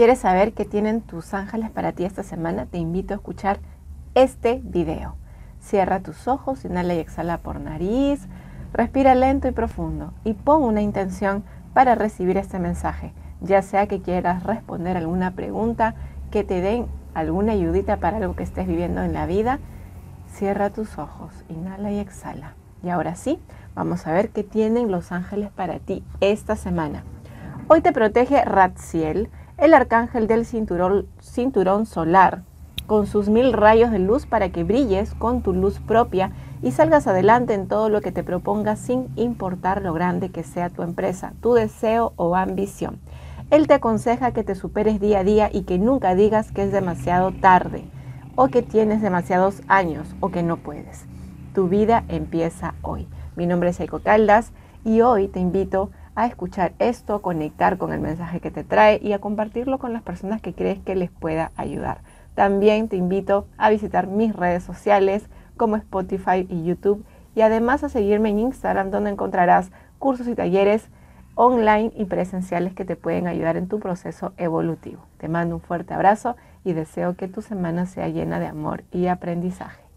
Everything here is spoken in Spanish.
¿Quieres saber qué tienen tus ángeles para ti esta semana? Te invito a escuchar este video. Cierra tus ojos, inhala y exhala por nariz, respira lento y profundo y pon una intención para recibir este mensaje, ya sea que quieras responder alguna pregunta, que te den alguna ayudita para algo que estés viviendo en la vida. Cierra tus ojos, inhala y exhala. Y ahora sí, vamos a ver qué tienen los ángeles para ti esta semana. Hoy te protege Ratziel, el arcángel del cinturón, solar, con sus mil rayos de luz para que brilles con tu luz propia y salgas adelante en todo lo que te propongas sin importar lo grande que sea tu empresa, tu deseo o ambición. Él te aconseja que te superes día a día y que nunca digas que es demasiado tarde o que tienes demasiados años o que no puedes. Tu vida empieza hoy. Mi nombre es Eiko Caldas y hoy te invito a escuchar esto, conectar con el mensaje que te trae y a compartirlo con las personas que crees que les pueda ayudar. También te invito a visitar mis redes sociales como Spotify y YouTube y además a seguirme en Instagram donde encontrarás cursos y talleres online y presenciales que te pueden ayudar en tu proceso evolutivo. Te mando un fuerte abrazo y deseo que tu semana sea llena de amor y aprendizaje.